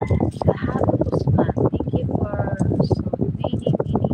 Lahat Usman, thank you for so many, many